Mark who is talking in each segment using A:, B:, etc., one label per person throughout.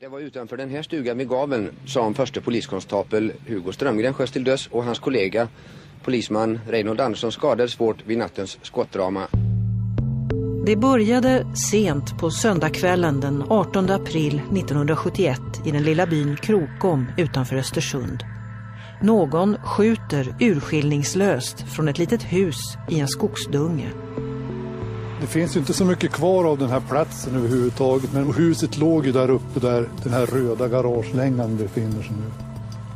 A: Det var utanför den här stugan vid gaveln som förste poliskonstapel Hugo Strömgren sköts till döds och hans kollega polisman Reinhold Andersson skadades svårt vid nattens skottdrama.
B: Det började sent på söndagskvällen den 18 april 1971 i den lilla byn Krokom utanför Östersund. Någon skjuter urskillningslöst från ett litet hus i en skogsdunge.
C: Det finns ju inte så mycket kvar av den här platsen överhuvudtaget. Men huset låg ju där uppe där den här röda garagelängan befinner sig nu.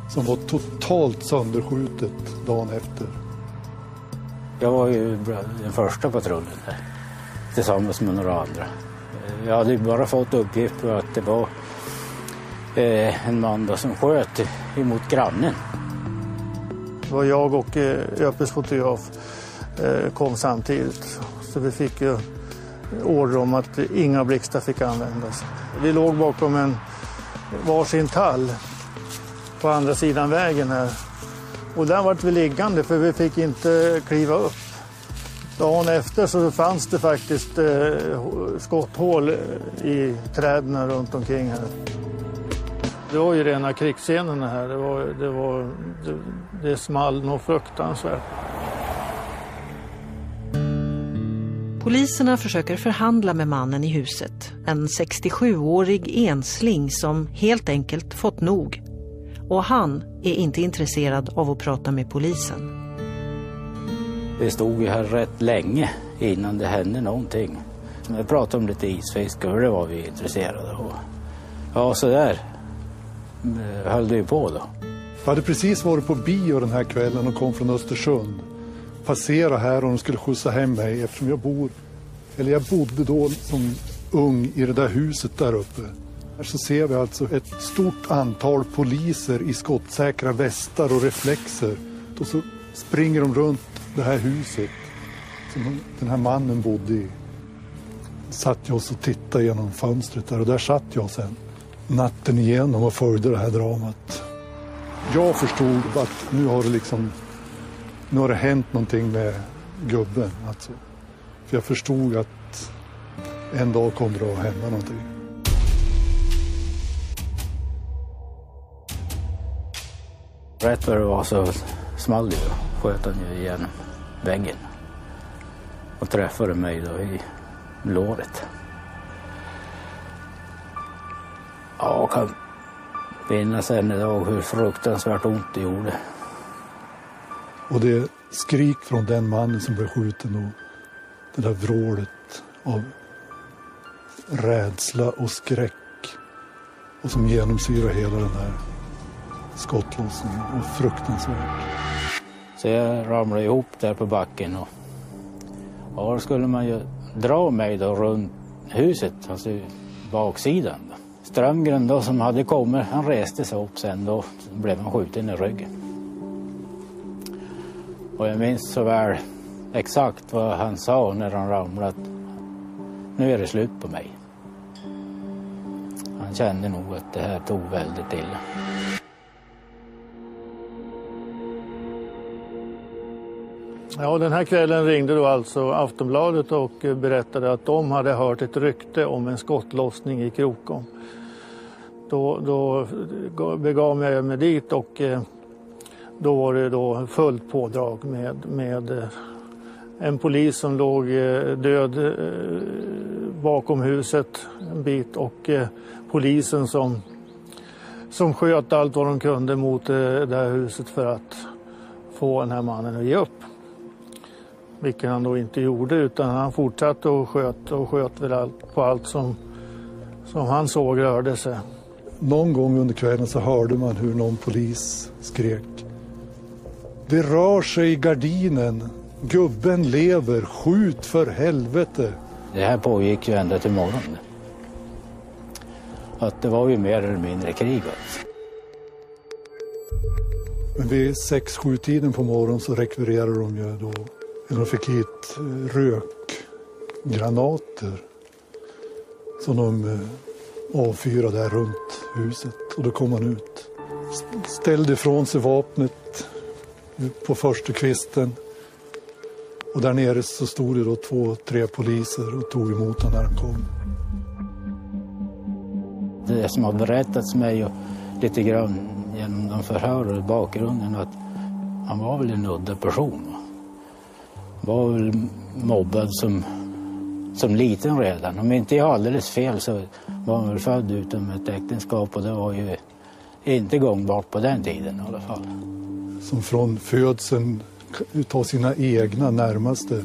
C: Som var totalt sönderskjutet dagen efter.
D: Jag var ju den första patrullen där. Tillsammans med några andra. Jag hade bara fått uppgift på att det var eh, en man som sköt emot grannen.
E: Det var jag och eh, Öpes fotograf eh, kom samtidigt. Så vi fick ju order om att inga blixtar fick användas. Vi låg bakom en varsin tall på andra sidan vägen här. Och där vart vi liggande för vi fick inte kliva upp. Dagen efter så fanns det faktiskt eh, skotthål eh, i träden runt omkring här. Det var ju rena krigsscenerna här. Det, var, det, var, det, det small nog fruktansvärt.
B: Poliserna försöker förhandla med mannen i huset. En 67-årig ensling som helt enkelt fått nog. Och han är inte intresserad av att prata med polisen.
D: Vi stod ju här rätt länge innan det hände någonting. Vi pratade om lite isfiske och det var vi intresserade av. Ja, så där höll det ju på då.
C: Jag hade precis varit på bio den här kvällen och kom från Östersund passera här och de skulle skjutsa hem mig eftersom jag bor, eller jag bodde då som ung i det där huset där uppe. Här så ser vi alltså ett stort antal poliser i skottsäkra västar och reflexer. Och så springer de runt det här huset som den här mannen bodde i. Satt jag och tittade genom fönstret där och där satt jag sen natten igenom och följde det här dramat. Jag förstod att nu har det liksom nu har det hänt någonting med gubben. Alltså. För jag förstod att en dag kommer det att hända någonting.
D: Rätt vad det var så small det ju. Sköt han ju igenom väggen. Och träffade mig då i låret. Ja, jag kan minnas än idag hur fruktansvärt ont det gjorde.
C: Och det skrik från den mannen som blev skjuten och det där vrålet av rädsla och skräck och som genomsyrar hela den här skottlossningen. Och fruktansvärt.
D: Så jag ramlade ihop där på backen och ja, då skulle man ju dra mig då runt huset, alltså baksidan. Strömgren då som hade kommit, han reste sig upp sen då blev han skjuten i ryggen. Och jag minns så väl exakt vad han sa när han ramlade. Nu är det slut på mig. Han kände nog att det här tog väldigt illa.
E: Ja, den här kvällen ringde då alltså Aftonbladet och berättade att de hade hört ett rykte om en skottlossning i Krokom. Då, då begav jag mig dit och eh, då var det då fullt pådrag med, med eh, en polis som låg eh, död eh, bakom huset en bit och polisen som, som sköt allt vad de kunde mot det här huset för att få den här mannen att ge upp. Vilket han då inte gjorde utan han fortsatte och sköt och sköt väl allt, på allt som, som han såg rörde sig.
C: Någon gång under kvällen så hörde man hur någon polis skrek det rör sig i gardinen. Gubben lever. Skjut för helvete.
D: Det här pågick ju ända till morgonen. Att det var ju mer eller mindre krig.
C: Men vid 6-7 tiden på morgonen så rekvirerade de ju då, eller de fick hit eh, rökgranater som de eh, avfyrade där runt huset. Och då kom man ut. Ställde ifrån sig vapnet, på första kvisten. Och där nere så stod det då två, tre poliser och tog emot honom när han kom.
D: det som har berättats mig och lite grann genom de förhör och bakgrunden att han var väl en udda person. Var väl mobbad som, som liten redan. Om inte jag har alldeles fel så var han väl född utom ett äktenskap och det var ju inte gångbart på den tiden i alla fall.
C: Som från födseln utav sina egna närmaste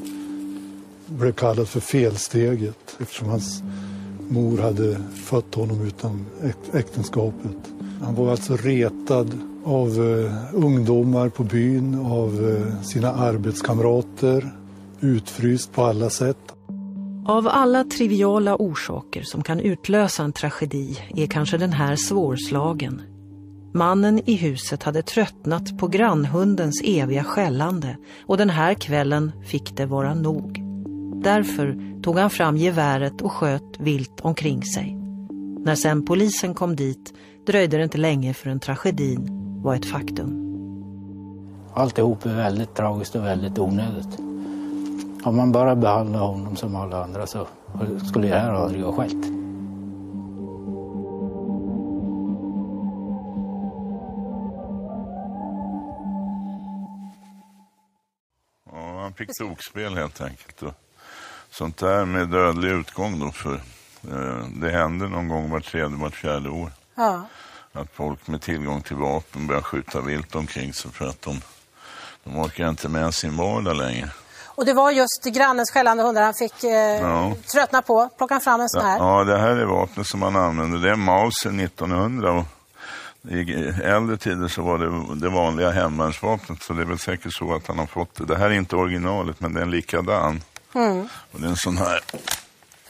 C: blev kallad för felsteget eftersom hans mor hade fött honom utan äktenskapet. Han var alltså retad av eh, ungdomar på byn, av eh, sina arbetskamrater, utfryst på alla sätt.
B: Av alla triviala orsaker som kan utlösa en tragedi är kanske den här svårslagen. Mannen i huset hade tröttnat på grannhundens eviga skällande och den här kvällen fick det vara nog. Därför tog han fram geväret och sköt vilt omkring sig. När sen polisen kom dit dröjde det inte länge förrän tragedin var ett faktum.
D: Alltihop är väldigt tragiskt och väldigt onödigt. Om man bara behandlar honom som alla andra så skulle det här aldrig ha skett.
F: Han fick tokspel helt enkelt. Och sånt där med dödlig utgång då för eh, det händer någon gång vart tredje, vart fjärde år.
G: Ja.
F: Att folk med tillgång till vapen börjar skjuta vilt omkring sig för att de, de orkar inte med sin vardag längre.
G: Och det var just grannens skällande hundar han fick eh,
F: Ja.
G: tröttna på. Plocka han fram en sån här.
F: Ja, det här är vapnet som man använder. Det är Mauser 1900 och i äldre tider så var det det vanliga hemvärnsvapnet så det är väl säkert så att han har fått det. Det här är inte originalet men det är en likadan.
G: Mm.
F: Och det är en sån här,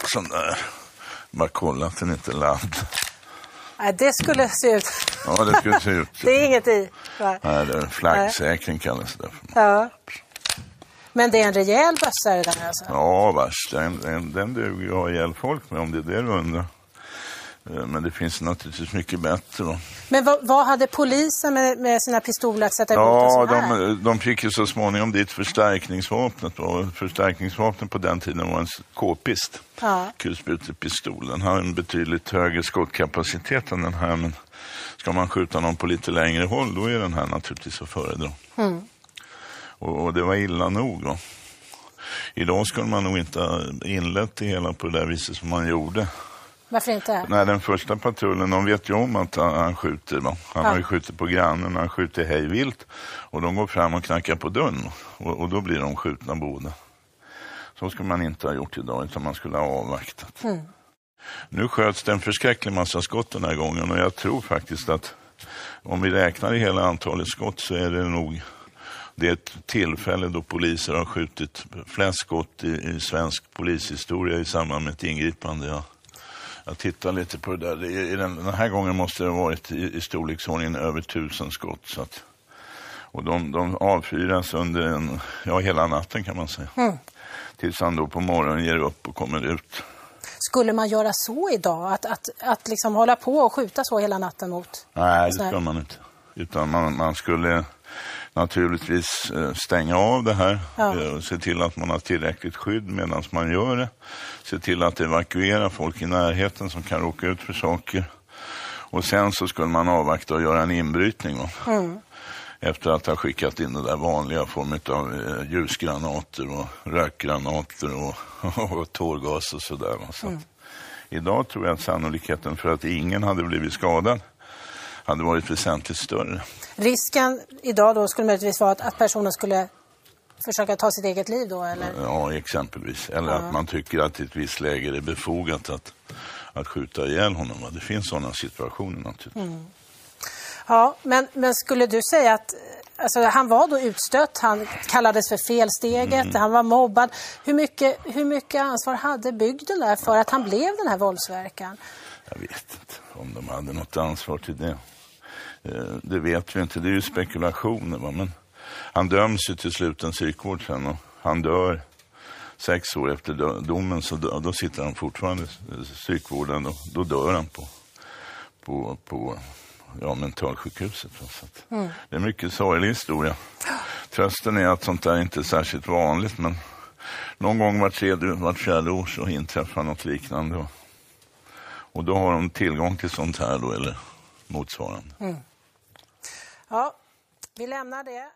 F: sån där, bara kolla att den inte är ladd.
G: Nej, det skulle se ut.
F: Ja, det skulle se ut.
G: Det är inget i. Nej.
F: Nej, det är flaggsäkring kallas det. för.
G: Ja. Men det är en rejäl bössa det där alltså.
F: Ja, värst. Den, den, den duger att ha ihjäl folk med om det är det du undrar. Eh, Men det finns naturligtvis mycket bättre. Då.
G: Men vad, vad hade polisen med, med sina pistoler att sätta emot
F: Ja,
G: sån här?
F: de, de fick ju så småningom dit förstärkningsvapnet. Och förstärkningsvapnet på den tiden var en k-pist.
G: Ja.
F: Kulsprutepistol. Den har en betydligt högre skottkapacitet än den här. Men ska man skjuta någon på lite längre håll, då är den här naturligtvis att föredra.
G: Mm.
F: Och, och det var illa nog. Då. Idag skulle man nog inte ha inlett det hela på det där viset som man gjorde.
G: Varför inte?
F: Nej, den första patrullen, de vet ju om att han, han skjuter. Va? Han
G: Ja.
F: har ju skjutit på grannen, han skjuter hejvilt. Och de går fram och knackar på dörren. Och, och då blir de skjutna båda. Så skulle man inte ha gjort idag, utan man skulle ha avvaktat.
G: Mm.
F: Nu sköts det en förskräcklig massa skott den här gången och jag tror faktiskt att om vi räknar i hela antalet skott så är det nog det är ett tillfälle då poliser har skjutit flest skott i, i svensk polishistoria i samband med ett ingripande. Jag, jag tittar lite på det där. Är, i den, den här gången måste det ha varit i, i storleksordningen över tusen skott. Så att, och de, de avfyras under en, ja, hela natten kan man säga.
G: Mm.
F: Tills han då på morgonen ger upp och kommer ut.
G: Skulle man göra så idag? Att, att, att liksom hålla på och skjuta så hela natten mot?
F: Nej, det ska man inte. Utan man, man skulle naturligtvis eh, stänga av det här
G: Ja.
F: eh, och se till att man har tillräckligt skydd medan man gör det. Se till att evakuera folk i närheten som kan råka ut för saker. Och sen så skulle man avvakta och göra en inbrytning.
G: Mm.
F: Efter att ha skickat in det där vanliga form av eh, ljusgranater och rökgranater och, och tårgas och sådär. Så att, Idag tror jag att sannolikheten för att ingen hade blivit skadad hade varit väsentligt större.
G: Risken idag då skulle möjligtvis vara att, att personen skulle försöka ta sitt eget liv då eller?
F: Ja, exempelvis. Eller att man tycker att i ett visst läge är det befogat att, att skjuta ihjäl honom. Det finns sådana situationer naturligtvis.
G: Ja, men, men skulle du säga att alltså, han var då utstött, han kallades för felsteget,
F: Mm.
G: han var mobbad. Hur mycket, hur mycket ansvar hade bygden där för att han blev den här våldsverkaren?
F: Jag vet inte om de hade något ansvar till det. Eh, Det vet vi inte, det är ju spekulationer. Va? Men han döms ju till sluten psykvård sen och han dör sex år efter domen så dö- då sitter han fortfarande i psykvården och då dör han på, på, på ja, mentalsjukhuset. Så att Det är mycket sorglig historia. Trösten är att sånt där inte är särskilt vanligt men någon gång vart, tredje, vart fjärde år så inträffar något liknande. Och, och då har de tillgång till sånt här då, eller motsvarande. Mm.
G: Ja, vi lämnar det.